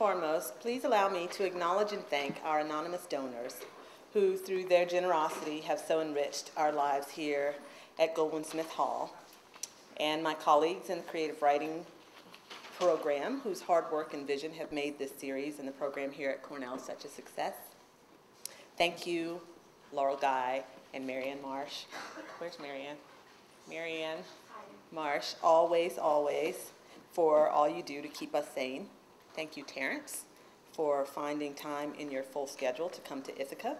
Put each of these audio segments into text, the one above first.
foremost, please allow me to acknowledge and thank our anonymous donors who, through their generosity, have so enriched our lives here at Goldwin Smith Hall, and my colleagues in the creative writing program, whose hard work and vision have made this series and the program here at Cornell such a success. Thank you, Laurel Guy and Marianne Marsh. Where's Marianne? Marianne Marsh, always, always, for all you do to keep us sane. Thank you, Terrence, for finding time in your full schedule to come to Ithaca.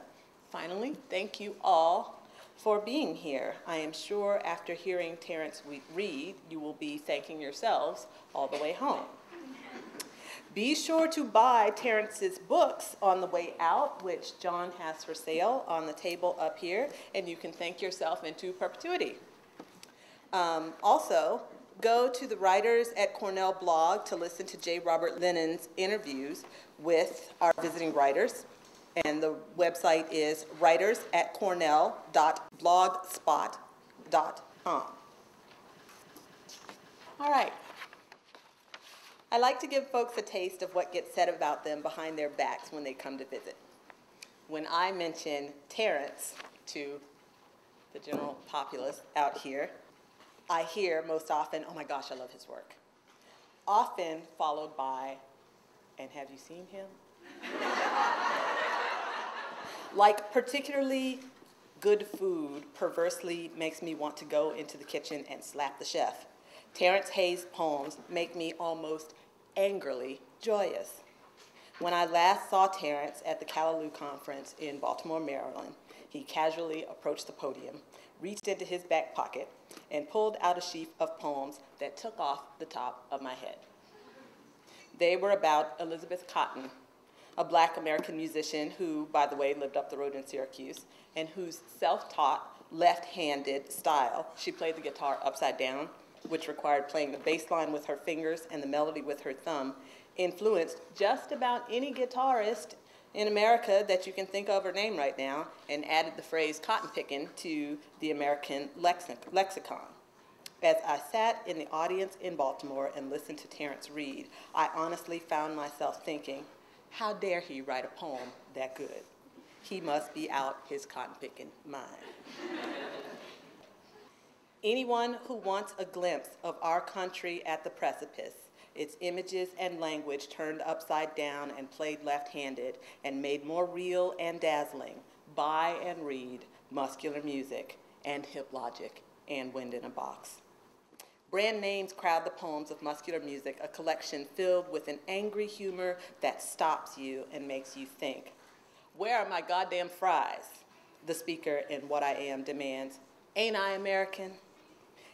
Finally, thank you all for being here. I am sure after hearing Terrence read, you will be thanking yourselves all the way home. Be sure to buy Terrence's books on the way out, which John has for sale on the table up here, and you can thank yourself into perpetuity. Um, also, go to the Writers at Cornell blog to listen to J. Robert Lennon's interviews with our visiting writers. And the website is writers at cornell.blogspot.com. All right. I like to give folks a taste of what gets said about them behind their backs when they come to visit. When I mention Terrence to the general populace out here, I hear most often, oh my gosh, I love his work. Often followed by, and have you seen him? like particularly good food perversely makes me want to go into the kitchen and slap the chef. Terrence Hayes' poems make me almost angrily joyous. When I last saw Terrence at the Callaloo Conference in Baltimore, Maryland, he casually approached the podium, reached into his back pocket, and pulled out a sheaf of poems that took off the top of my head. They were about Elizabeth Cotten, a black American musician who, by the way, lived up the road in Syracuse, and whose self-taught left-handed style, she played the guitar upside down, which required playing the bass line with her fingers and the melody with her thumb, influenced just about any guitarist in America that you can think of her name right now and added the phrase cotton picking to the American lexicon. As I sat in the audience in Baltimore and listened to Terrence read, I honestly found myself thinking, how dare he write a poem that good? He must be out his cotton picking mind. Anyone who wants a glimpse of our country at the precipice, its images and language turned upside down and played left-handed and made more real and dazzling, buy and read muscular music and hip logic and wind in a box. Brand names crowd the poems of muscular music, a collection filled with an angry humor that stops you and makes you think. Where are my goddamn fries? The speaker in What I Am demands. Ain't I American?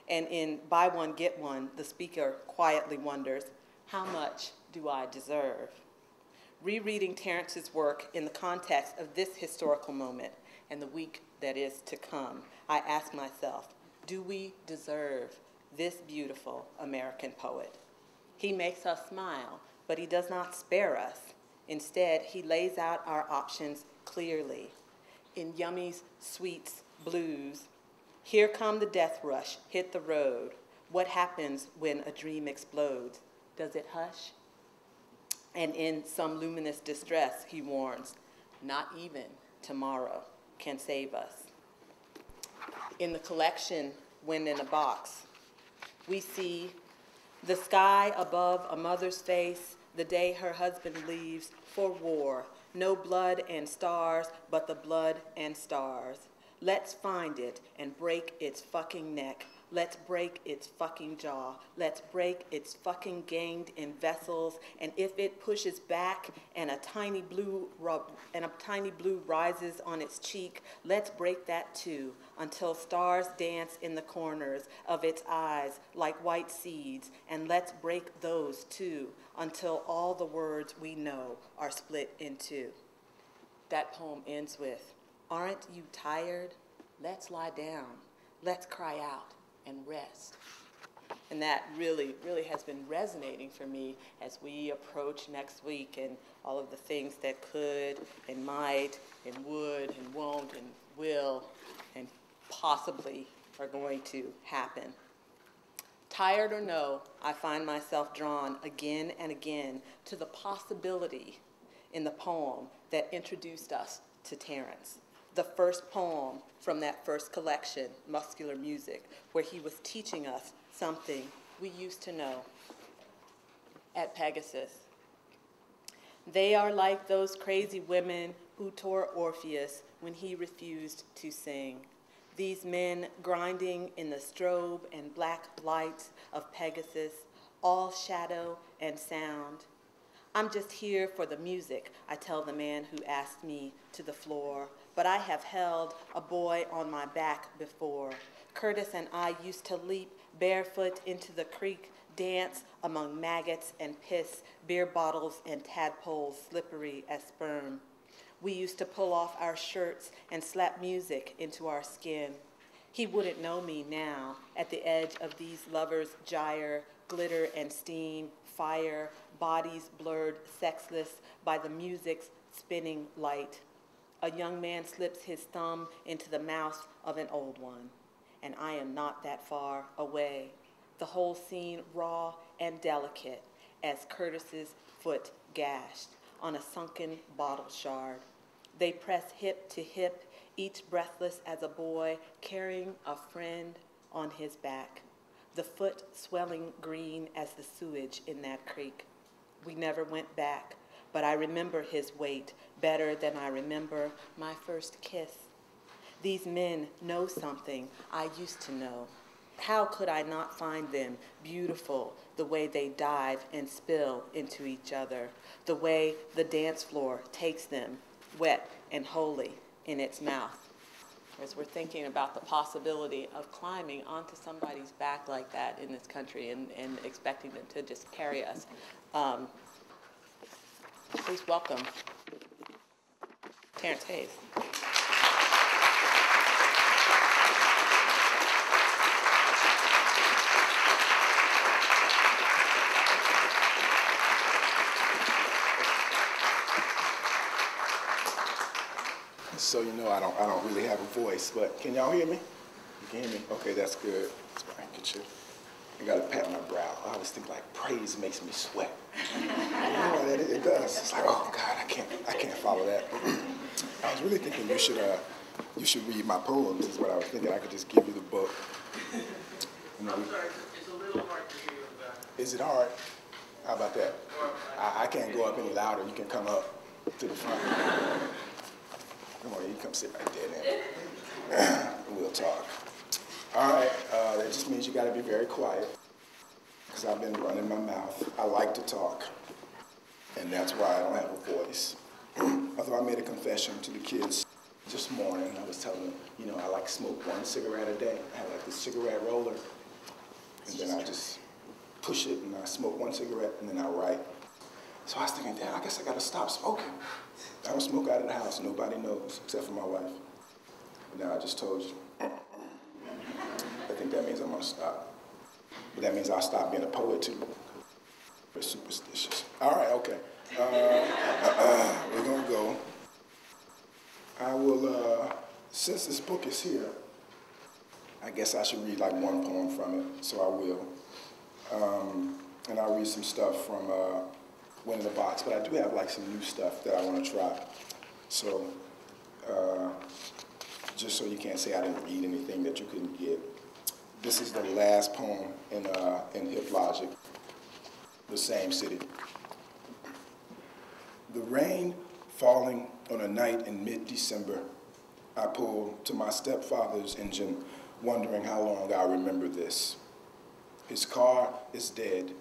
And in Buy One, Get One, the speaker quietly wonders, how much do I deserve? Rereading Terrence's work in the context of this historical moment and the week that is to come, I ask myself, do we deserve this beautiful American poet? He makes us smile, but he does not spare us. Instead, he lays out our options clearly. In Yummy's Sweets Blues, here come the death rush, hit the road. What happens when a dream explodes? Does it hush? And in some luminous distress, he warns, not even tomorrow can save us. In the collection, Wind in a Box, we see the sky above a mother's face the day her husband leaves for war. No blood and stars, but the blood and stars. Let's find it and break its fucking neck. Let's break its fucking jaw. Let's break its fucking ganged in vessels. And if it pushes back and a tiny blue rub, and a tiny blue rises on its cheek, let's break that too until stars dance in the corners of its eyes like white seeds. And let's break those too until all the words we know are split in two. That poem ends with Aren't you tired? Let's lie down. Let's cry out and rest. And that really, really has been resonating for me as we approach next week and all of the things that could and might and would and won't and will and possibly are going to happen. Tired or no, I find myself drawn again and again to the possibility in the poem that introduced us to Terence. The first poem from that first collection, Muscular Music, where he was teaching us something we used to know at Pegasus. They are like those crazy women who tore Orpheus when he refused to sing. These men grinding in the strobe and black lights of Pegasus, all shadow and sound. I'm just here for the music, I tell the man who asked me to the floor, but I have held a boy on my back before. Curtis and I used to leap barefoot into the creek, dance among maggots and piss, beer bottles and tadpoles slippery as sperm. We used to pull off our shirts and slap music into our skin. He wouldn't know me now at the edge of these lovers' gyre, glitter and steam, fire, bodies blurred, sexless by the music's spinning light. A young man slips his thumb into the mouth of an old one, and I am not that far away. The whole scene raw and delicate as Curtis's foot gashed on a sunken bottle shard. They press hip to hip, each breathless as a boy, carrying a friend on his back, the foot swelling green as the sewage in that creek. We never went back, but I remember his weight better than I remember my first kiss. These men know something I used to know. How could I not find them beautiful the way they dive and spill into each other, the way the dance floor takes them, wet and holy, in its mouth? As we're thinking about the possibility of climbing onto somebody's back like that in this country and, and expecting them to just carry us. Um, please welcome Terence Hayes. So you know I don't I don't really have a voice, but can y'all hear me? You can hear me? Okay, that's good. That's. I gotta pat my brow. I always think like praise makes me sweat. It, it does. It's like, oh God, I can't I can't follow that. I was really thinking you should uh you should read my poems is what I was thinking. I could just give you the book. You know, sorry, it's a little hard to hear you in the back. is it hard? How about that? I, I can't go up any louder. You can come up to the front. Come on, you come sit right there then. we'll talk. All right, uh, that just means you gotta be very quiet because I've been running my mouth. I like to talk, and that's why I don't have a voice. Although I made a confession to the kids this morning, I was telling them, you know, I like smoke one cigarette a day. I have like this cigarette roller, and then I just push it and I smoke one cigarette and then I write. So I was thinking, Dad, I guess I gotta stop smoking. I don't smoke out of the house. Nobody knows except for my wife. Now I just told you. I think that means I'm gonna stop. But that means I'll stop being a poet too. We're superstitious. All right, okay. Uh, we're gonna go. I will, uh, since this book is here, I guess I should read like one poem from it, so I will. Um, and I'll read some stuff from uh, Wind in the Box, but I do have like some new stuff that I want to try. So, uh, just so you can't say I didn't read anything that you couldn't get. This is the last poem in, uh, in Hip Logic, the same city. The rain falling on a night in mid-December, I pulled to my stepfather's engine, wondering how long I'll remember this. His car is dead.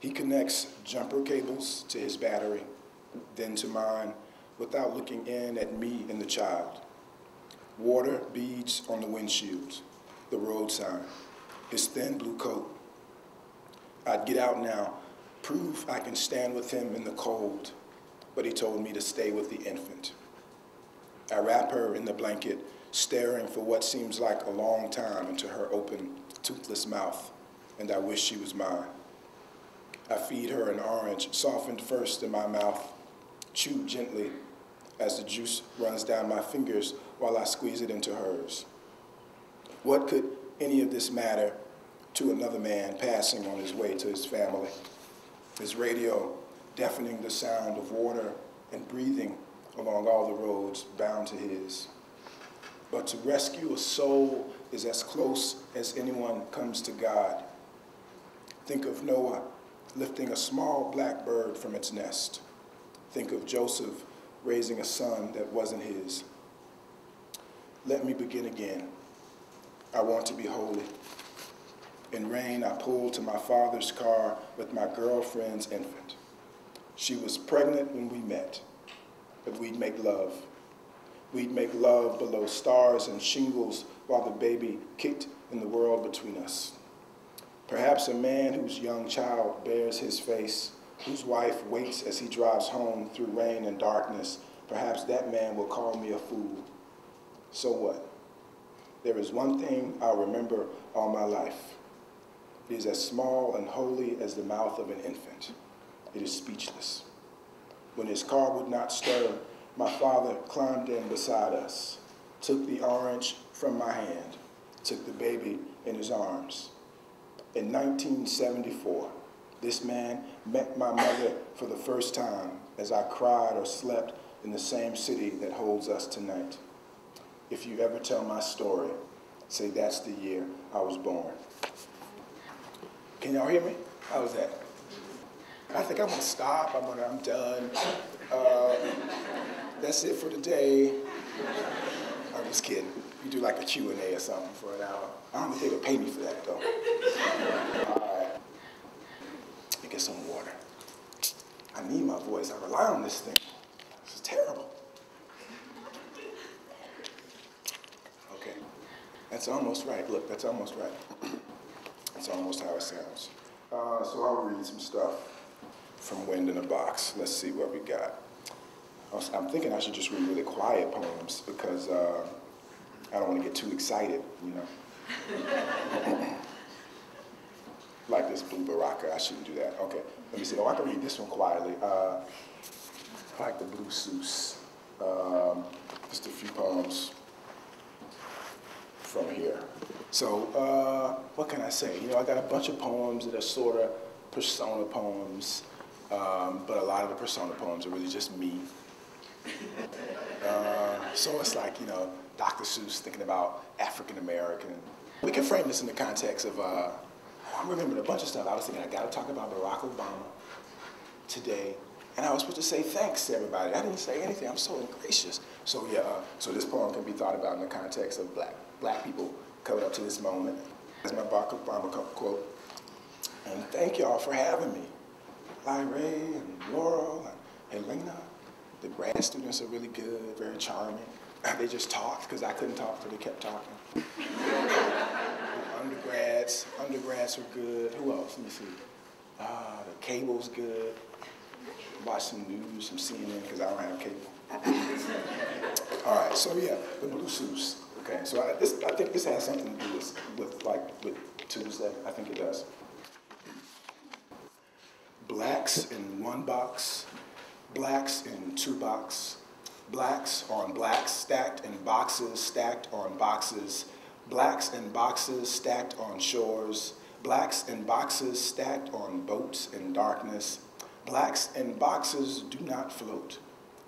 He connects jumper cables to his battery, then to mine, without looking in at me and the child. Water beads on the windshield, the road sign, his thin blue coat. I'd get out now, prove I can stand with him in the cold, but he told me to stay with the infant. I wrap her in the blanket, staring for what seems like a long time into her open, toothless mouth, and I wish she was mine. I feed her an orange, softened first in my mouth, chewed gently as the juice runs down my fingers while I squeeze it into hers. What could any of this matter to another man passing on his way to his family. His radio deafening the sound of water and breathing along all the roads bound to his. But to rescue a soul is as close as anyone comes to God. Think of Noah lifting a small black bird from its nest. Think of Joseph raising a son that wasn't his. Let me begin again. I want to be holy. In rain, I pulled to my father's car with my girlfriend's infant. She was pregnant when we met, but we'd make love. We'd make love below stars and shingles while the baby kicked in the world between us. Perhaps a man whose young child bears his face, whose wife waits as he drives home through rain and darkness, perhaps that man will call me a fool. So what? There is one thing I'll remember all my life. It is as small and holy as the mouth of an infant. It is speechless. When his car would not stir, my father climbed in beside us, took the orange from my hand, took the baby in his arms. In 1974, this man met my mother for the first time as I cried or slept in the same city that holds us tonight. If you ever tell my story, say that's the year I was born. Can y'all hear me? How was that? I think I'm gonna stop. I'm gonna. I'm done. Uh, that's it for today. I'm just kidding. You do like a Q&A or something for an hour. I don't think they would pay me for that though. All right. Let me get some water. I need my voice. I rely on this thing. This is terrible. Okay. That's almost right. Look, that's almost right. That's almost how it sounds. Uh, so I'll read some stuff from Wind in a Box. Let's see what we got. I'm thinking I should just read really quiet poems because uh, I don't want to get too excited, you know. like this Blue Baraka, I shouldn't do that. Okay, let me see. Oh, I can read this one quietly. Uh, I like the Blue Seuss. Um, just a few poems from here. So, uh, what can I say? You know, I got a bunch of poems that are sort of persona poems, um, but a lot of the persona poems are really just me. Uh, so it's like, you know, Dr. Seuss thinking about African American. We can frame this in the context of, uh, I'm remembering a bunch of stuff. I was thinking, I got to talk about Barack Obama today. And I was supposed to say thanks to everybody. I didn't say anything. I'm so gracious. So yeah, uh, so this poem can be thought about in the context of black black people coming up to this moment. That's my Barack Obama quote. And thank y'all for having me. Lyrae and Laurel and Helena. The grad students are really good, very charming. They just talked because I couldn't talk, so they kept talking. undergrads, undergrads are good. Who else? Let me see. Uh, the cable's good. Watch some news, some CNN, because I don't have cable. All right, so yeah, the Blue Seuss. Okay, so I, this, I think this has something to do with, with like with Tuesday. I think it does. Blacks in one box, blacks in two box, blacks on blacks stacked in boxes, stacked on boxes, blacks in boxes stacked on shores, blacks in boxes stacked on boats in darkness, blacks in boxes do not float,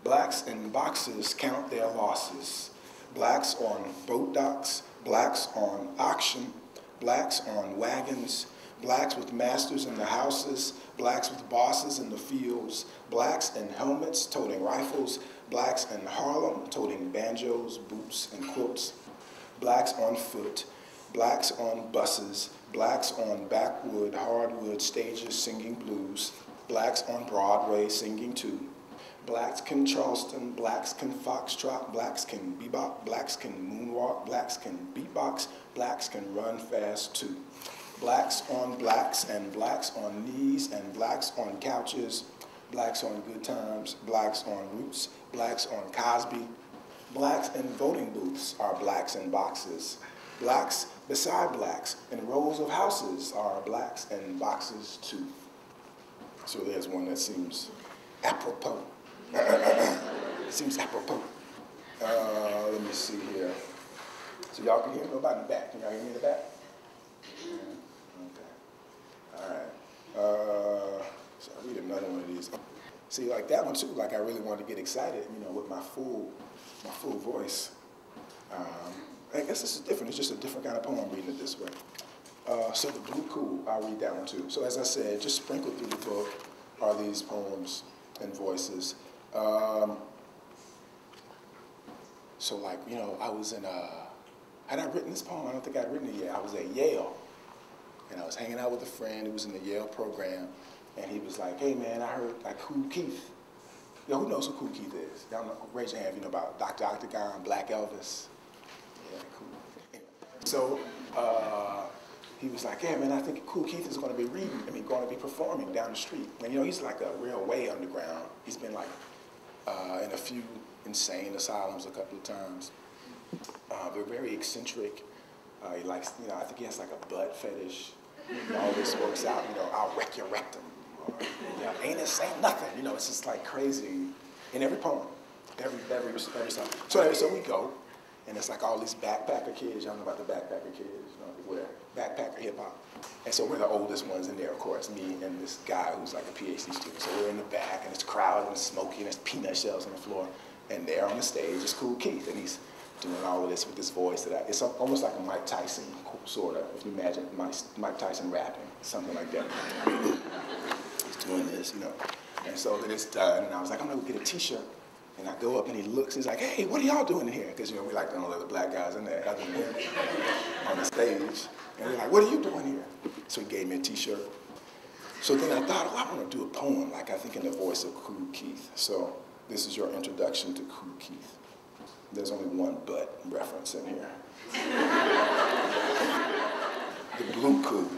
blacks in boxes count their losses, blacks on boat docks, blacks on auction, blacks on wagons, blacks with masters in the houses, blacks with bosses in the fields, blacks in helmets toting rifles, blacks in Harlem toting banjos, boots, and quilts, blacks on foot, blacks on buses, blacks on backwood, hardwood stages singing blues, blacks on Broadway singing too. Blacks can Charleston, blacks can foxtrot, blacks can bebop, blacks can moonwalk, blacks can beatbox, blacks can run fast too. Blacks on blacks and blacks on knees and blacks on couches, blacks on good times, blacks on roots, blacks on Cosby. Blacks in voting booths are blacks in boxes. Blacks beside blacks in rows of houses are blacks in boxes too. So there's one that seems apropos. Seems apropos. Uh, let me see here. So y'all can hear nobody back. Can y'all hear me in the back? Yeah. Okay. All right. Uh, so I need another one of these. See, like that one too. Like I really wanted to get excited, you know, with my full, my full voice. Um, I guess this is different. It's just a different kind of poem reading it this way. Uh, so the blue Kool, I'll read that one too. So as I said, just sprinkled through the book are these poems and voices um, so like, you know, I was in a, had I written this poem? I don't think I'd written it yet. I was at Yale, and I was hanging out with a friend who was in the Yale program, and he was like, hey man, I heard like Kool Keith. Yo, who knows who Kool Keith is? Y'all know, raise your hand you know about Dr. Octagon, Black Elvis. Yeah, cool. So uh, he was like, yeah man, I think Kool Keith is gonna be reading, I mean, gonna be performing down the street. And you know, he's like a real way underground. He's been like uh, in a few insane asylums a couple of times. Uh, they're very eccentric. Uh, he likes, you know, I think he has like a butt fetish. He always works out, you know, I'll wreck your rectum. Or, you know, ain't it saying nothing? You know, it's just like crazy in every poem, every, every, every song. So so we go, and it's like all these backpacker kids. Y'all know about the backpacker kids, you know, where backpacker hip hop. And so we're the oldest ones in there, of course, me and this guy who's like a PhD student. So we're in the back, and it's crowded and smoky, and there's peanut shells on the floor. And there on the stage is Kool Keith, and he's doing all of this with this voice that I, it's almost like a Mike Tyson sort of, if you imagine Mike, Mike Tyson rapping, something like that. he's doing this, you know. And so then it's done, and I was like, I'm gonna go get a t-shirt. And I go up and he looks, he's like, hey, what are y'all doing in here? Because, you know, we like the only other black guys in there other than on the stage. And we're like, what are you doing here? So he gave me a t-shirt. So then I thought, oh, I want to do a poem, like I think in the voice of Kool Keith. So this is your introduction to Kool Keith. There's only one but reference in here. the blue Kool.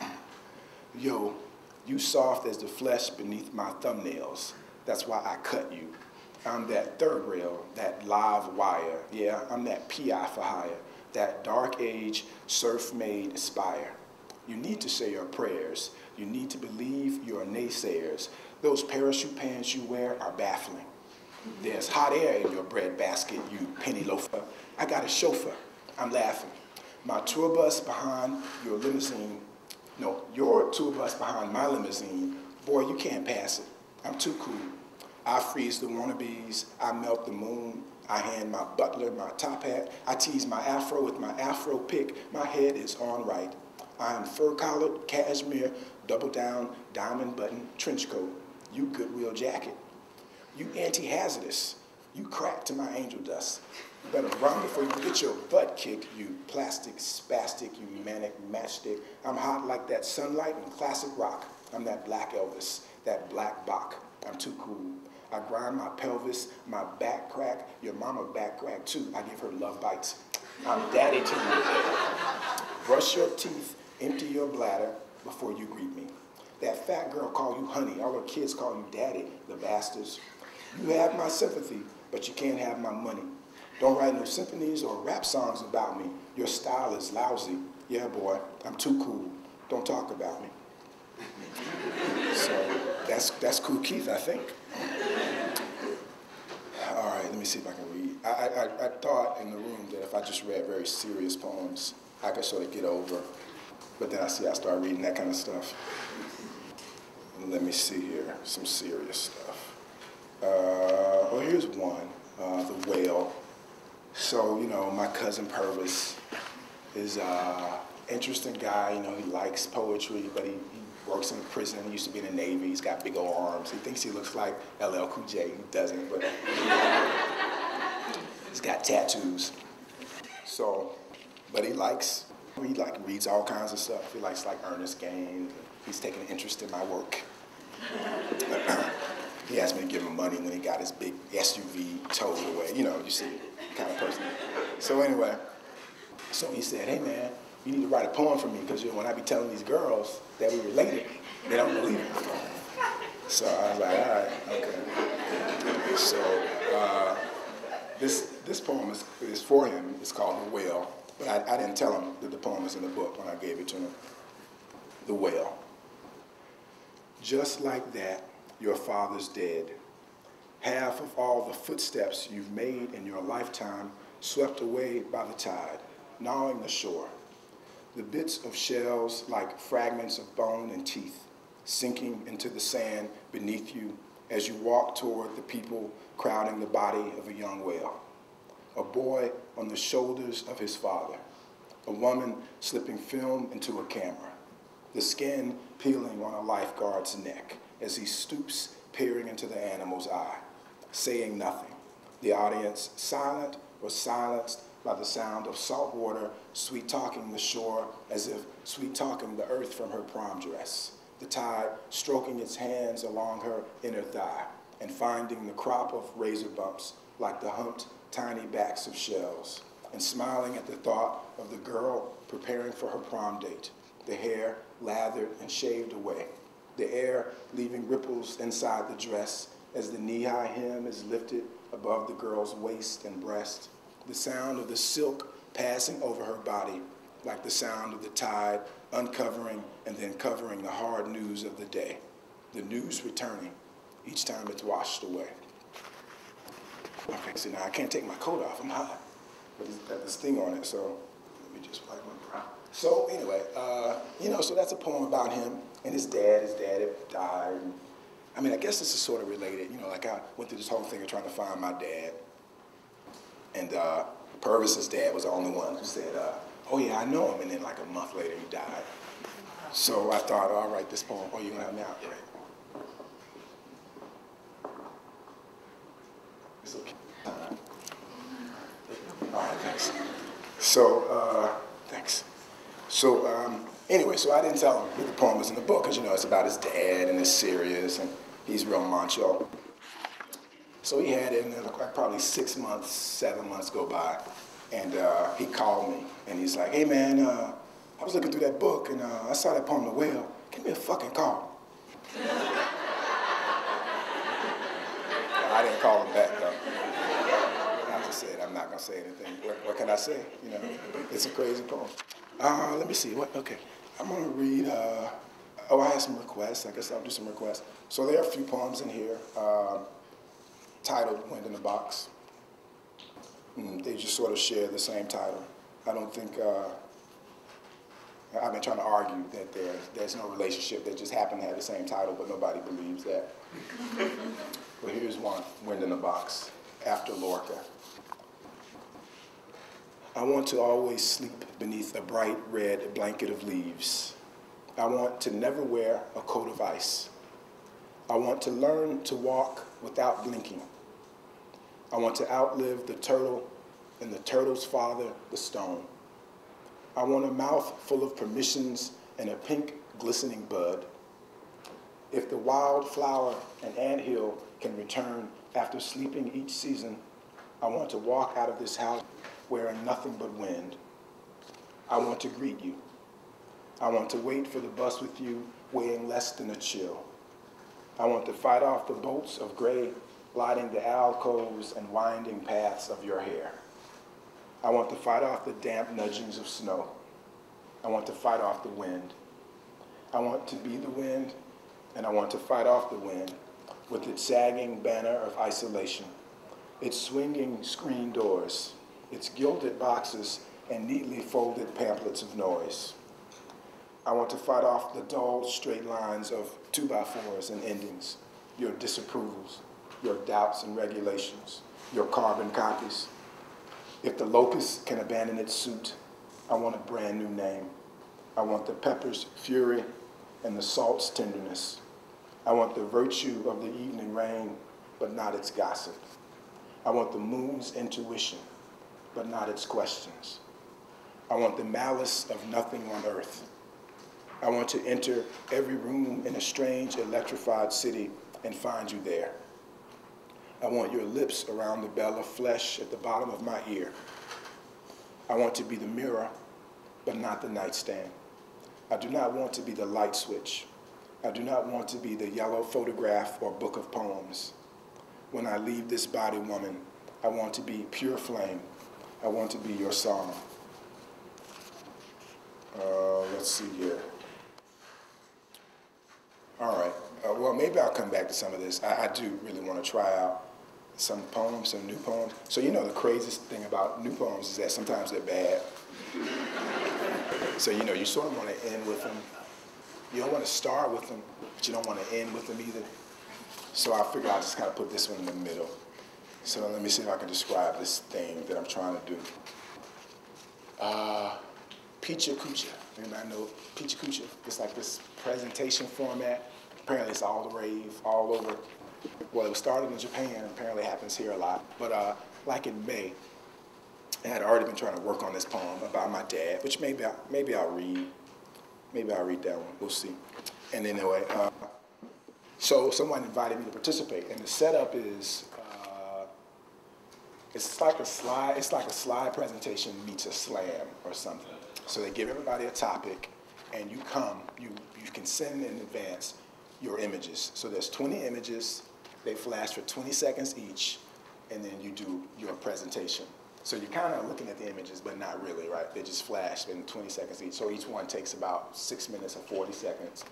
Yo, you soft as the flesh beneath my thumbnails. That's why I cut you. I'm that third rail, that live wire. Yeah, I'm that PI for hire, that dark age surf-made spire. You need to say your prayers. You need to believe your naysayers. Those parachute pants you wear are baffling. There's hot air in your bread basket, you penny loafer. I got a chauffeur. I'm laughing. My tour bus behind your limousine. No, your tour bus behind my limousine. Boy, you can't pass it. I'm too cool. I freeze the wannabes. I melt the moon. I hand my butler my top hat. I tease my afro with my afro pick. My head is on right. I am fur-collared, cashmere, double down, diamond button, trench coat. You Goodwill jacket. You anti-hazardous. You crack to my angel dust. You better run before you get your butt kicked, you plastic spastic, you manic matchstick. I'm hot like that sunlight and classic rock. I'm that black Elvis, that black Bach. I'm too cool. I grind my pelvis, my back crack, your mama back crack too. I give her love bites. I'm daddy to you. Brush your teeth, empty your bladder before you greet me. That fat girl call you honey, all her kids call you daddy, the bastards. You have my sympathy, but you can't have my money. Don't write no symphonies or rap songs about me. Your style is lousy. Yeah, boy, I'm too cool. Don't talk about me. So that's, that's Kool Keith, I think. Me see if I can read. I, I, I thought in the room that if I just read very serious poems, I could sort of get over. But then I see I start reading that kind of stuff. Let me see here, some serious stuff. Uh, well, here's one, uh, The Whale. So, you know, my cousin Purvis is an uh, interesting guy. You know, he likes poetry, but he, he works in prison. Used to be in the Navy. He's got big old arms. He thinks he looks like LL Cool J. He doesn't, but he's got tattoos. So, but he likes, he like reads all kinds of stuff. He likes like Ernest Gaines. He's taking an interest in my work. he asked me to give him money when he got his big SUV towed away. You know, you see, kind of person. So anyway, so he said, hey man, you need to write a poem for me because you know, when I be telling these girls that we related, they don't believe it. So I was like, all right, okay. So uh, this this poem is, is for him. It's called The Whale. But I, I didn't tell him that the poem was in the book when I gave it to him. The Whale. Just like that, your father's dead. Half of all the footsteps you've made in your lifetime swept away by the tide, gnawing the shore. The bits of shells like fragments of bone and teeth, sinking into the sand beneath you as you walk toward the people crowding the body of a young whale. A boy on the shoulders of his father. A woman slipping film into a camera. The skin peeling on a lifeguard's neck as he stoops, peering into the animal's eye, saying nothing. The audience silent or silenced by the sound of salt water sweet talking the shore as if sweet talking the earth from her prom dress. The tide stroking its hands along her inner thigh and finding the crop of razor bumps like the humped tiny backs of shells and smiling at the thought of the girl preparing for her prom date, the hair lathered and shaved away, the air leaving ripples inside the dress as the knee-high hem is lifted above the girl's waist and breast, the sound of the silk passing over her body like the sound of the tide uncovering and then covering the hard news of the day, the news returning each time it's washed away. Okay, see now I can't take my coat off, I'm hot. But it's got this thing on it, so let me just wipe my brow. So anyway, uh, you know, so that's a poem about him and his dad. His dad had died. I mean, I guess this is sort of related. You know, like I went through this whole thing of trying to find my dad. And uh, Purvis's dad was the only one who said, uh, oh yeah, I know him. And then like a month later, he died. So I thought, I'll write this poem. Oh, you're gonna have me out, right? It's okay. All right, thanks. So, uh, thanks. So, um, anyway, so I didn't tell him that the poem was in the book because, you know, it's about his dad and it's serious and he's real macho. So he had it, and like probably six months, seven months go by, and uh, he called me, and he's like, hey man, uh, I was looking through that book, and uh, I saw that poem, The Whale. Give me a fucking call. I didn't call him back, though. I just said, I'm not gonna say anything. What, what can I say? You know, it's a crazy poem. Uh, let me see, what, okay. I'm gonna read, uh, oh, I have some requests. I guess I'll do some requests. So there are a few poems in here. Um, titled Wind in the Box. Mm, they just sort of share the same title. I don't think, uh, I've been trying to argue that there, there's no relationship that just happen to have the same title, but nobody believes that. but here's one, Wind in the Box, after Lorca. I want to always sleep beneath a bright red blanket of leaves. I want to never wear a coat of ice. I want to learn to walk without blinking. I want to outlive the turtle and the turtle's father, the stone. I want a mouth full of permissions and a pink glistening bud. If the wildflower and anthill can return after sleeping each season, I want to walk out of this house wearing nothing but wind. I want to greet you. I want to wait for the bus with you weighing less than a chill. I want to fight off the bolts of gray lighting the alcoves and winding paths of your hair. I want to fight off the damp nudgings of snow. I want to fight off the wind. I want to be the wind, and I want to fight off the wind with its sagging banner of isolation, its swinging screen doors, its gilded boxes, and neatly folded pamphlets of noise. I want to fight off the dull straight lines of two by fours and endings, your disapprovals, your doubts and regulations, your carbon copies. If the locust can abandon its suit, I want a brand new name. I want the pepper's fury and the salt's tenderness. I want the virtue of the evening rain, but not its gossip. I want the moon's intuition, but not its questions. I want the malice of nothing on earth. I want to enter every room in a strange electrified city and find you there. I want your lips around the bell of flesh at the bottom of my ear. I want to be the mirror, but not the nightstand. I do not want to be the light switch. I do not want to be the yellow photograph or book of poems. When I leave this body, woman, I want to be pure flame. I want to be your song. Uh, let's see here. All right. Uh, well, maybe I'll come back to some of this. I, I do really want to try out some poems, some new poems. So you know the craziest thing about new poems is that sometimes they're bad. so you know you sort of want to end with them. You don't want to start with them, but you don't want to end with them either. So I figured I'll just kind of put this one in the middle. So let me see if I can describe this thing that I'm trying to do. Uh, Picha Kucha. Anybody know Picha Kucha? It's like this presentation format. Apparently it's all the rave, all over. Well, it was started in Japan. Apparently happens here a lot. But uh, like in May, I had already been trying to work on this poem about my dad, which maybe, I, maybe I'll read. Maybe I'll read that one. We'll see. And anyway, uh, so someone invited me to participate, and the setup is uh, it's like a slide. It's like a slide presentation meets a slam or something. So they give everybody a topic, and you come. You you can send in advance your images. So there's 20 images. They flash for 20 seconds each, and then you do your presentation. So you're kind of looking at the images, but not really, right? They just flash in 20 seconds each. So each one takes about six minutes or 40 seconds.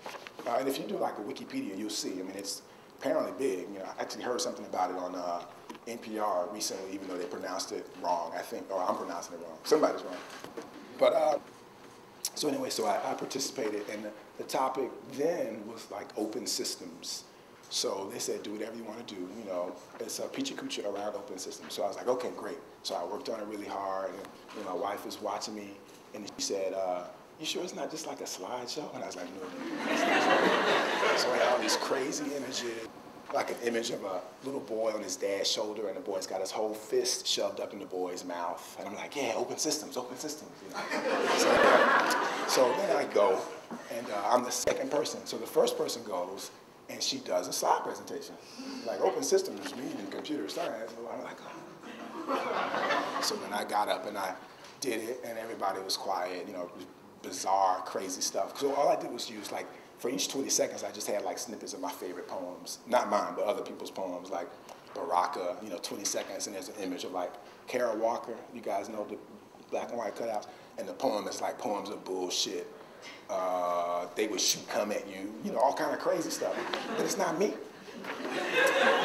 Uh, and if you do like a Wikipedia, you'll see. I mean, it's apparently big. You know, I actually heard something about it on uh, NPR recently, even though they pronounced it wrong, I think, or I'm pronouncing it wrong. Somebody's wrong. But uh, so anyway, so I, I participated, and the, the topic then was like open systems. So they said, do whatever you want to do. You know, it's a Picha Kucha around open system. So I was like, okay, great. So I worked on it really hard, and you know, my wife was watching me, and she said, uh, you sure it's not just like a slideshow? And I was like, no, no. so I had all these crazy images, like an image of a little boy on his dad's shoulder, and the boy's got his whole fist shoved up in the boy's mouth. And I'm like, yeah, open systems, open systems. You know? so, so then I go, and uh, I'm the second person. So the first person goes, and she does a slide presentation. Like open systems meaning computer science. So I'm like, oh. So then I got up and I did it, and everybody was quiet, you know, bizarre, crazy stuff. So all I did was use like, for each 20 seconds, I just had like snippets of my favorite poems. Not mine, but other people's poems, like Baraka, you know, 20 seconds, and there's an image of like Kara Walker, you guys know the black and white cutouts, and the poem is like poems of bullshit. Uh, they would shoot, come at you, you know, all kind of crazy stuff. But it's not me.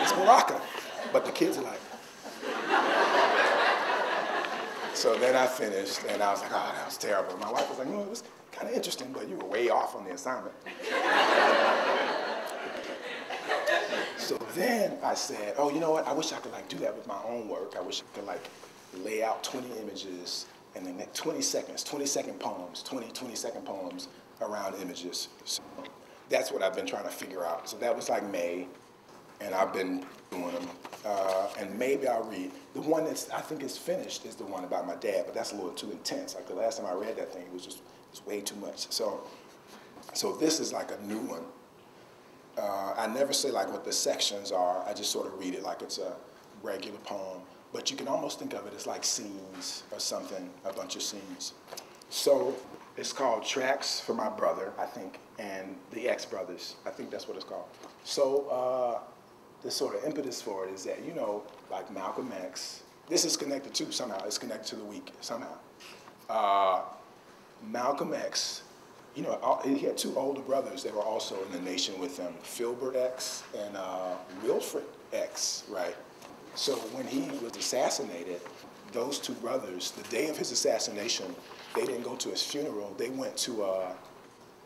It's Baraka. But the kids are like. So then I finished, and I was like, oh, that was terrible. My wife was like, no, it was kind of interesting, but you were way off on the assignment. so then I said, oh, you know what? I wish I could like do that with my own work. I wish I could like lay out 20 images and then 20 seconds, 20 second poems, 20, 20 second poems around images. So that's what I've been trying to figure out. So that was like May, and I've been doing them. Uh, and maybe I'll read. The one that's I think is finished is the one about my dad, but that's a little too intense. Like the last time I read that thing, it was just it was way too much. So, so this is like a new one. Uh, I never say like what the sections are. I just sort of read it like it's a regular poem. But you can almost think of it as like scenes or something, a bunch of scenes. So it's called Tracks for My Brother, I think, and the X Brothers. I think that's what it's called. So uh, the sort of impetus for it is that, you know, like Malcolm X, this is connected to somehow, it's connected to the weak somehow. Uh, Malcolm X, you know, he had two older brothers that were also in the nation with him, Philbert X and uh, Wilfred X, right? So when he was assassinated, those two brothers, the day of his assassination, they didn't go to his funeral. They went to uh,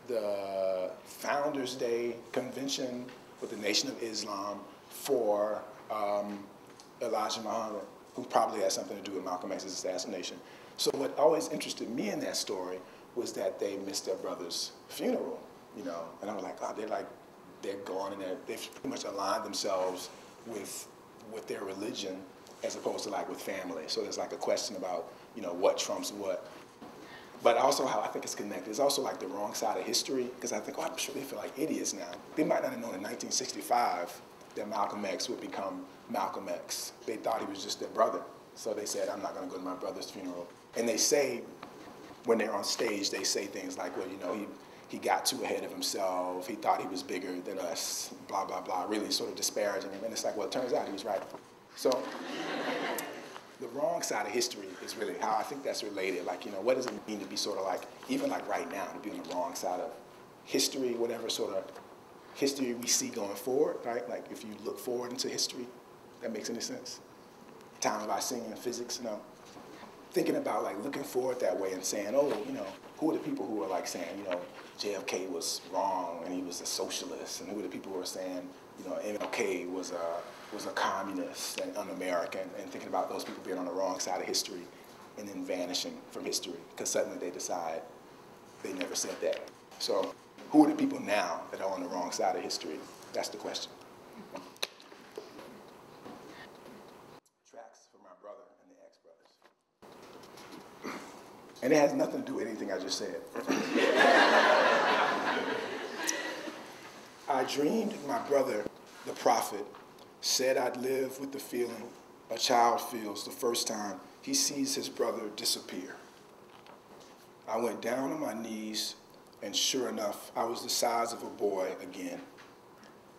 the Founders Day convention with the Nation of Islam for um, Elijah Muhammad, who probably had something to do with Malcolm X's assassination. So what always interested me in that story was that they missed their brother's funeral, you know, and I was like, oh, they're like, they're gone and they've pretty much aligned themselves with with their religion as opposed to like with family. So there's like a question about, you know, what trumps what. But also how I think it's connected. It's also like the wrong side of history, because I think, oh, I'm sure they feel like idiots now. They might not have known in 1965 that Malcolm X would become Malcolm X. They thought he was just their brother. So they said, I'm not gonna go to my brother's funeral. And they say, when they're on stage, they say things like, well, you know, he, he got too ahead of himself. He thought he was bigger than us, blah, blah, blah, really sort of disparaging him. And it's like, well, it turns out he was right. So the wrong side of history is really how I think that's related. Like, you know, what does it mean to be sort of like, even like right now, to be on the wrong side of history, whatever sort of history we see going forward, right? Like if you look forward into history, that makes any sense? Time of our singing physics, you know? Thinking about like looking forward that way and saying, oh, you know, who are the people who are like saying, you know, JFK was wrong and he was a socialist, and who are the people who are saying, you know, MLK was a, was a communist and un-American, and thinking about those people being on the wrong side of history and then vanishing from history because suddenly they decide they never said that. So who are the people now that are on the wrong side of history? That's the question. Tracks for my brother and the ex-brothers. And it has nothing to do with anything I just said. I dreamed my brother, the prophet, said I'd live with the feeling a child feels the first time he sees his brother disappear. I went down on my knees, and sure enough, I was the size of a boy again,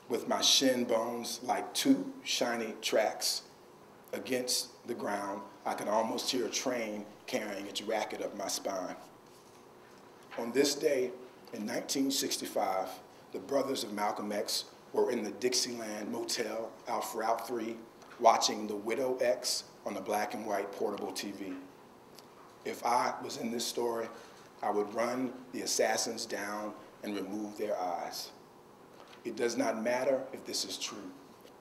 with my shin bones like two shiny tracks against the ground. I could almost hear a train carrying its racket up my spine. On this day in 1965, the brothers of Malcolm X were in the Dixieland Motel off Route 3 watching The Widow X on the black and white portable TV. If I was in this story, I would run the assassins down and remove their eyes. It does not matter if this is true,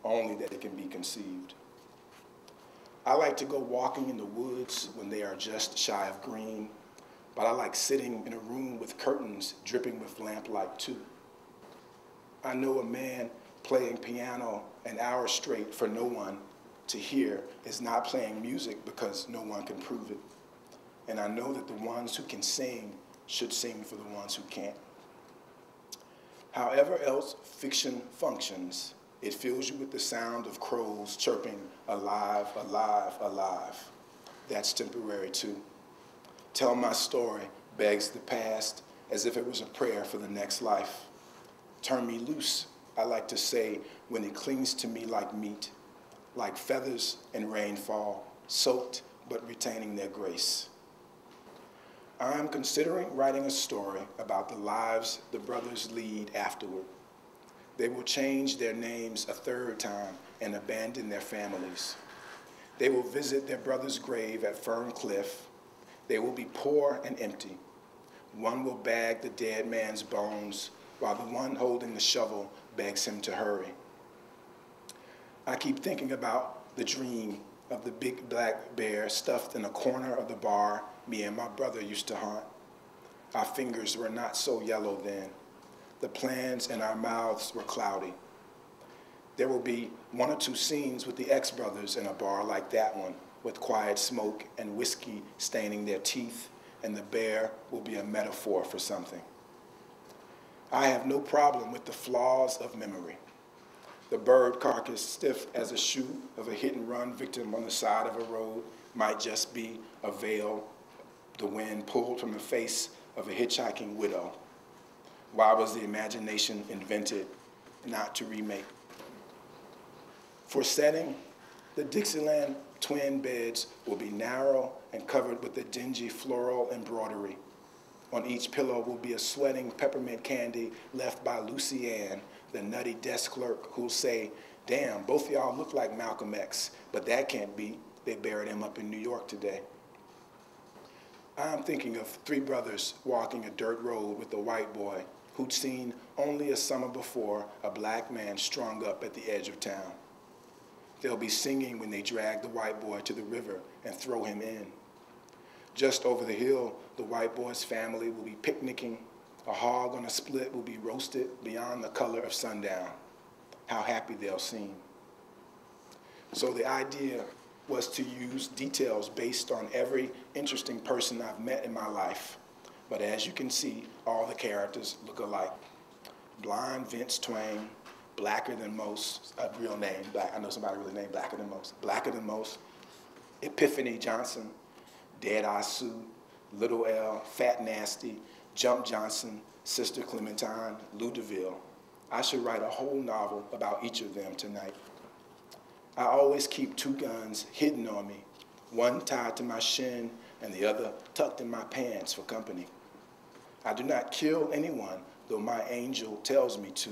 only that it can be conceived. I like to go walking in the woods when they are just shy of green, but I like sitting in a room with curtains dripping with lamplight too. I know a man playing piano an hour straight for no one to hear is not playing music because no one can prove it. And I know that the ones who can sing should sing for the ones who can't. However else fiction functions, it fills you with the sound of crows chirping, alive, alive, alive. That's temporary too. Tell my story begs the past as if it was a prayer for the next life. Turn me loose, I like to say, when it clings to me like meat, like feathers in rainfall, soaked but retaining their grace. I'm considering writing a story about the lives the brothers lead afterward. They will change their names a third time and abandon their families. They will visit their brother's grave at Fern Cliff. They will be poor and empty. One will bag the dead man's bones while the one holding the shovel begs him to hurry. I keep thinking about the dream of the big black bear stuffed in a corner of the bar me and my brother used to haunt. Our fingers were not so yellow then. The plans in our mouths were cloudy. There will be one or two scenes with the ex-brothers in a bar like that one, with quiet smoke and whiskey staining their teeth, and the bear will be a metaphor for something. I have no problem with the flaws of memory. The bird carcass stiff as a shoe of a hit and run victim on the side of a road might just be a veil the wind pulled from the face of a hitchhiking widow. Why was the imagination invented not to remake? For setting, the Dixieland twin beds will be narrow and covered with a dingy floral embroidery. On each pillow will be a sweating peppermint candy left by Lucy Ann, the nutty desk clerk, who'll say, damn, both y'all look like Malcolm X, but that can't be. They buried him up in New York today. I'm thinking of three brothers walking a dirt road with a white boy who'd seen only a summer before a black man strung up at the edge of town. They'll be singing when they drag the white boy to the river and throw him in. Just over the hill, the white boy's family will be picnicking. A hog on a split will be roasted beyond the color of sundown. How happy they'll seem. So the idea was to use details based on every interesting person I've met in my life. But as you can see, all the characters look alike. Blind Vince Twain, blacker than most, a real name, black, I know somebody really named blacker than most, blacker than most. Epiphany Johnson, Dead Eye Sue, Little L, Fat Nasty, Jump Johnson, Sister Clementine, Lou DeVille. I should write a whole novel about each of them tonight. I always keep two guns hidden on me, one tied to my shin and the other tucked in my pants for company. I do not kill anyone, though my angel tells me to,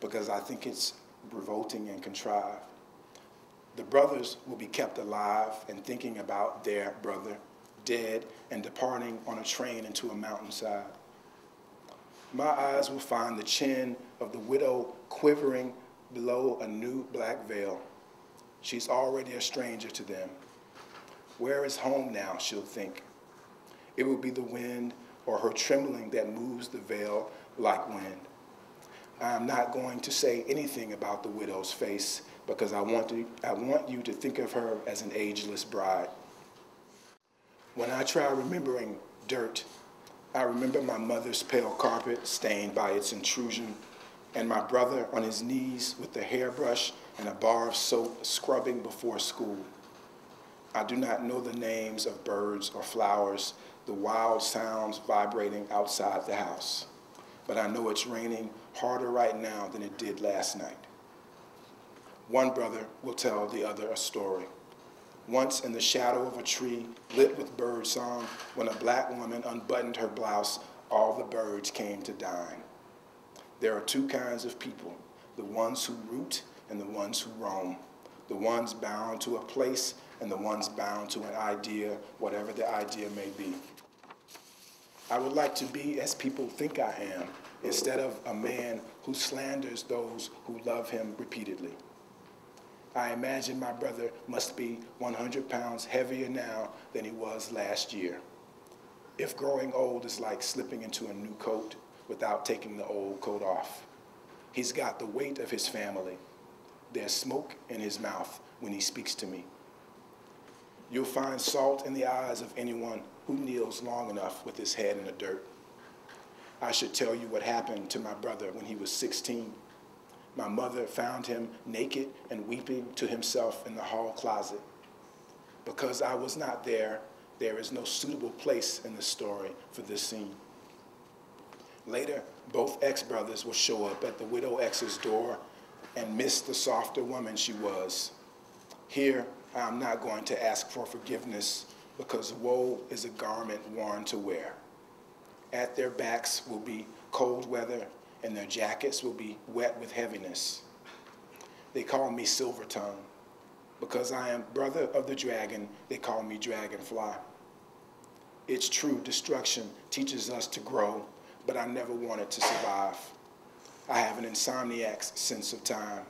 because I think it's revolting and contrived. The brothers will be kept alive and thinking about their brother, dead and departing on a train into a mountainside. My eyes will find the chin of the widow quivering below a new black veil. She's already a stranger to them. Where is home now, she'll think. It will be the wind or her trembling that moves the veil like wind. I am not going to say anything about the widow's face because I want, to, I want you to think of her as an ageless bride. When I try remembering dirt, I remember my mother's pale carpet stained by its intrusion, and my brother on his knees with the hairbrush and a bar of soap scrubbing before school. I do not know the names of birds or flowers, the wild sounds vibrating outside the house, but I know it's raining harder right now than it did last night. One brother will tell the other a story once in the shadow of a tree lit with bird song, when a black woman unbuttoned her blouse, all the birds came to dine. There are two kinds of people, the ones who root and the ones who roam, the ones bound to a place and the ones bound to an idea, whatever the idea may be. I would like to be as people think I am, instead of a man who slanders those who love him repeatedly. I imagine my brother must be 100 pounds heavier now than he was last year. If growing old is like slipping into a new coat without taking the old coat off, he's got the weight of his family. There's smoke in his mouth when he speaks to me. You'll find salt in the eyes of anyone who kneels long enough with his head in the dirt. I should tell you what happened to my brother when he was 16 my mother found him naked and weeping to himself in the hall closet. Because I was not there, there is no suitable place in the story for this scene. Later, both ex-brothers will show up at the widow ex's door and miss the softer woman she was. Here, I'm not going to ask for forgiveness because woe is a garment worn to wear. At their backs will be cold weather and their jackets will be wet with heaviness. They call me Silver Tongue. Because I am brother of the dragon, they call me Dragonfly. It's true, destruction teaches us to grow, but I never wanted to survive. I have an insomniac's sense of time.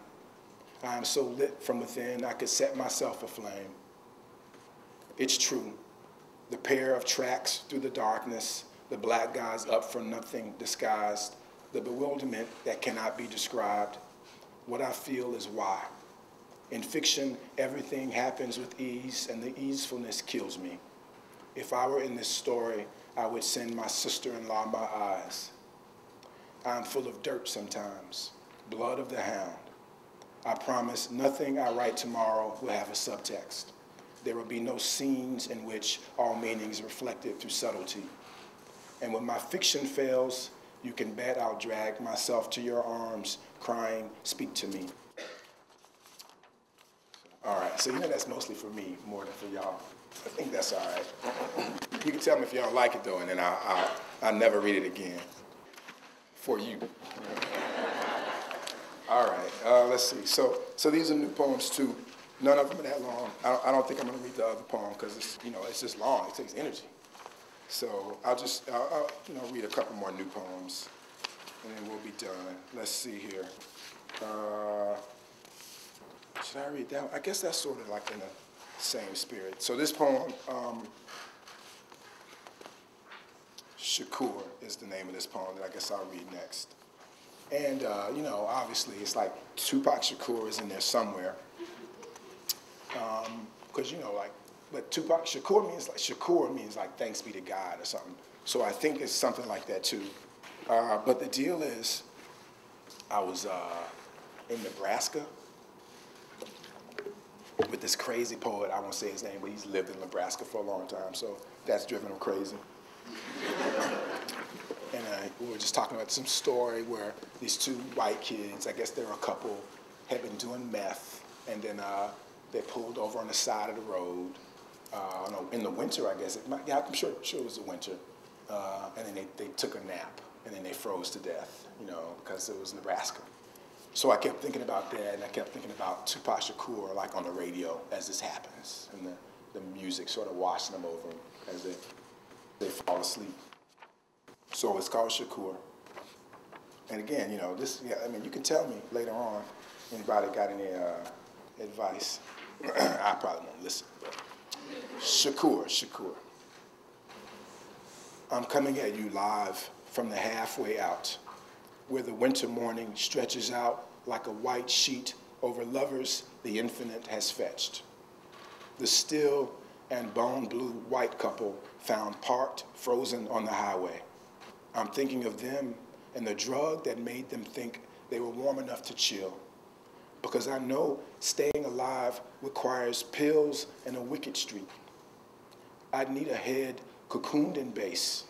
I am so lit from within, I could set myself aflame. It's true. The pair of tracks through the darkness, the black guys up for nothing disguised, the bewilderment that cannot be described. What I feel is why. In fiction, everything happens with ease, and the easefulness kills me. If I were in this story, I would send my sister-in-law my eyes. I'm full of dirt sometimes, blood of the hound. I promise nothing I write tomorrow will have a subtext. There will be no scenes in which all meaning is reflected through subtlety. And when my fiction fails, you can bet I'll drag myself to your arms, crying, speak to me. All right, so you know that's mostly for me more than for y'all. I think that's all right. You can tell me if y'all like it though, and then I'll, I'll, I'll never read it again. For you. All right, uh, let's see. So, so these are new poems too. None of them are that long. I don't, I don't think I'm gonna read the other poem because it's, you know, it's just long. It takes energy. So I'll just, I'll, I'll, you know, read a couple more new poems, and then we'll be done. Let's see here. Uh, should I read that? One? I guess that's sort of like in the same spirit. So this poem, um, Shakur is the name of this poem that I guess I'll read next. And, uh, you know, obviously it's like Tupac Shakur is in there somewhere. Because, um, you know, like but Tupac Shakur means like Shakur means like thanks be to God or something. So I think it's something like that too. Uh, but the deal is, I was uh, in Nebraska with this crazy poet. I won't say his name, but he's lived in Nebraska for a long time, so that's driven him crazy. and uh, we were just talking about some story where these two white kids, I guess they're a couple, had been doing meth, and then uh, they pulled over on the side of the road uh, no, in the winter, I guess. It might, yeah, I'm sure, sure it was the winter. Uh, and then they, they took a nap, and then they froze to death, you know, because it was Nebraska. So I kept thinking about that, and I kept thinking about Tupac Shakur, like on the radio, as this happens, and the, the music sort of washing them over as they, they fall asleep. So it's called Shakur. And again, you know, this, yeah, I mean, you can tell me later on Anybody got any uh, advice? I probably won't listen. But. Shakur, Shakur. I'm coming at you live from the halfway out, where the winter morning stretches out like a white sheet over lovers the infinite has fetched. The still and bone blue white couple found parked, frozen on the highway. I'm thinking of them and the drug that made them think they were warm enough to chill. Because I know staying alive requires pills and a wicked street. I'd need a head cocooned in bass.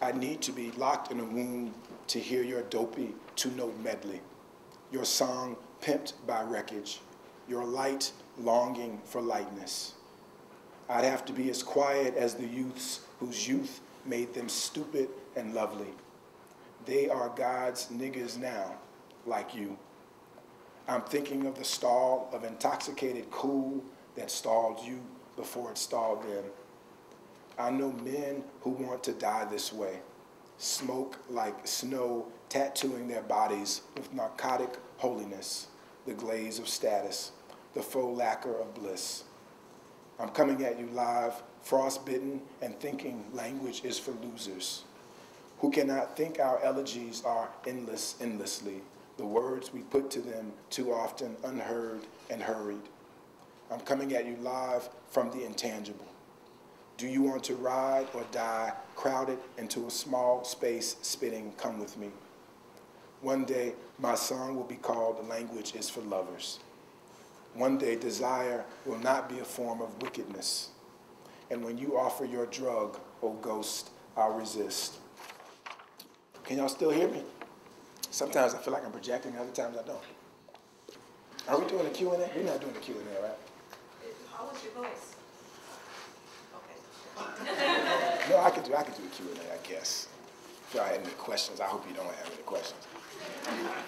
I need to be locked in a womb to hear your dopey two-note medley, your song pimped by wreckage, your light longing for lightness. I'd have to be as quiet as the youths whose youth made them stupid and lovely. They are God's niggas now, like you. I'm thinking of the stall of intoxicated cool that stalled you before it stalled them. I know men who want to die this way, smoke like snow, tattooing their bodies with narcotic holiness, the glaze of status, the faux lacquer of bliss. I'm coming at you live, frostbitten, and thinking language is for losers who cannot think our elegies are endless, endlessly, the words we put to them too often unheard and hurried. I'm coming at you live from the intangible. Do you want to ride or die crowded into a small space spitting, come with me? One day, my song will be called The Language is for Lovers. One day, desire will not be a form of wickedness. And when you offer your drug, O oh ghost, I'll resist. Can y'all still hear me? Sometimes I feel like I'm projecting, other times I don't. Are we doing a Q&A? We're not doing a Q&A, right? How was your voice? Okay. no, I could do I could do a Q&A, I guess. If y'all had any questions, I hope you don't have any questions.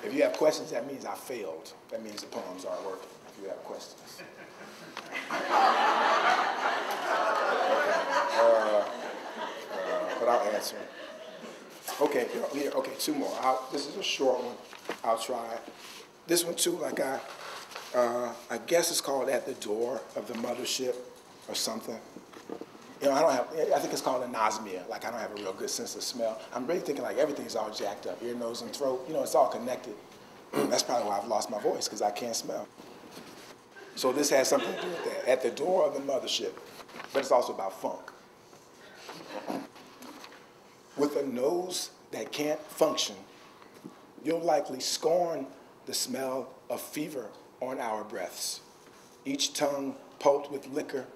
If you have questions, that means I failed. That means the poems aren't working, if you have questions. okay. Uh, uh, but I'll answer. Okay, here, okay, two more. I'll, this is a short one. I'll try. This one too, like I, uh, I guess it's called At the Door of the Mothership or something. You know, I don't have, I think it's called anosmia. Like I don't have a real good sense of smell. I'm really thinking like everything's all jacked up, ear, nose, and throat. You know, it's all connected. That's probably why I've lost my voice, because I can't smell. So this has something to do with that. At the door of the mothership. But it's also about funk with a nose that can't function, you'll likely scorn the smell of fever on our breaths. Each tongue pulped with liquor,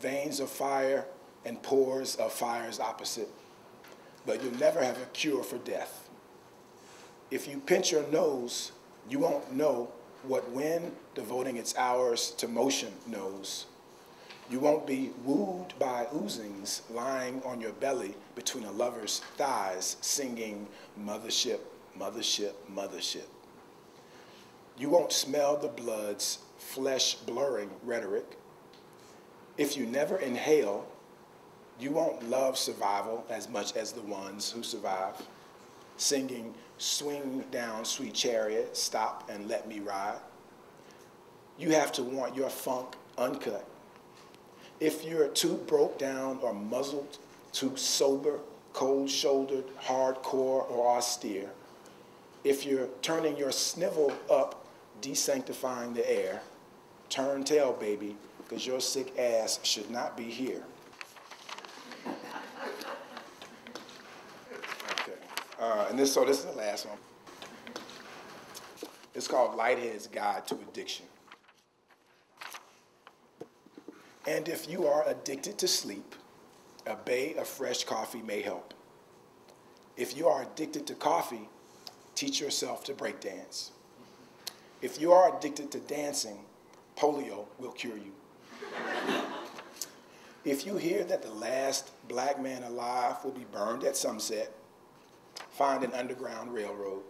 veins of fire, and pores of fire's opposite. But you'll never have a cure for death. If you pinch your nose, you won't know what wind devoting its hours to motion knows. You won't be wooed by oozings lying on your belly between a lover's thighs singing mothership, mothership, mothership. You won't smell the blood's flesh blurring rhetoric. If you never inhale, you won't love survival as much as the ones who survive, singing, Swing down, sweet chariot, stop and let me ride. You have to want your funk uncut if you're too broke down or muzzled, too sober, cold shouldered, hardcore, or austere, if you're turning your snivel up, desanctifying the air, turn tail, baby, because your sick ass should not be here. Okay. Uh, and this, so this is the last one. It's called Lighthead's Guide to Addiction. And if you are addicted to sleep, a bay of fresh coffee may help. If you are addicted to coffee, teach yourself to break dance. If you are addicted to dancing, polio will cure you. if you hear that the last black man alive will be burned at sunset, find an underground railroad.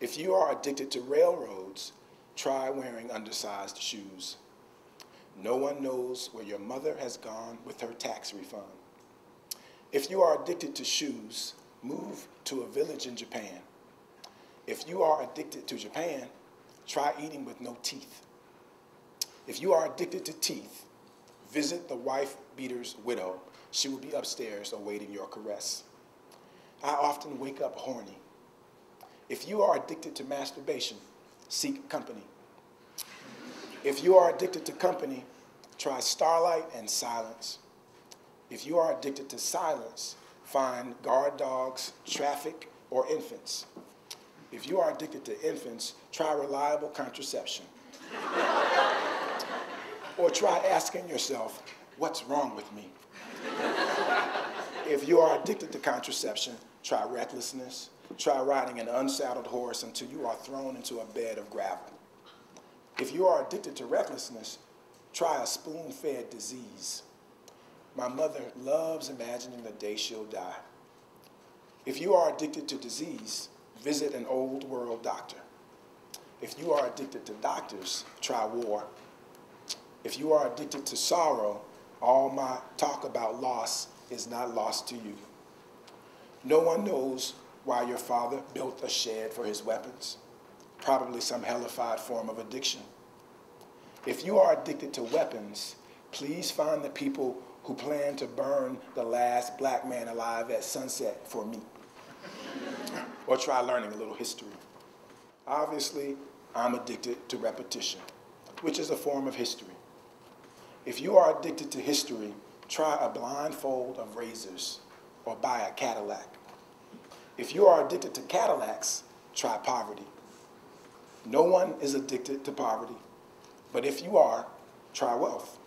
If you are addicted to railroads, try wearing undersized shoes. No one knows where your mother has gone with her tax refund. If you are addicted to shoes, move to a village in Japan. If you are addicted to Japan, try eating with no teeth. If you are addicted to teeth, visit the wife beater's widow. She will be upstairs awaiting your caress. I often wake up horny. If you are addicted to masturbation, seek company. If you are addicted to company, try starlight and silence. If you are addicted to silence, find guard dogs, traffic, or infants. If you are addicted to infants, try reliable contraception. or try asking yourself, what's wrong with me? if you are addicted to contraception, try recklessness. Try riding an unsaddled horse until you are thrown into a bed of gravel. If you are addicted to recklessness, try a spoon fed disease. My mother loves imagining the day she'll die. If you are addicted to disease, visit an old world doctor. If you are addicted to doctors, try war. If you are addicted to sorrow, all my talk about loss is not lost to you. No one knows why your father built a shed for his weapons, probably some hellified form of addiction. If you are addicted to weapons, please find the people who plan to burn the last black man alive at sunset for me. or try learning a little history. Obviously, I'm addicted to repetition, which is a form of history. If you are addicted to history, try a blindfold of razors or buy a Cadillac. If you are addicted to Cadillacs, try poverty. No one is addicted to poverty, but if you are, try wealth.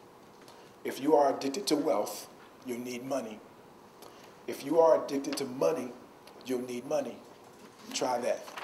If you are addicted to wealth, you need money. If you are addicted to money, you'll need money. Try that.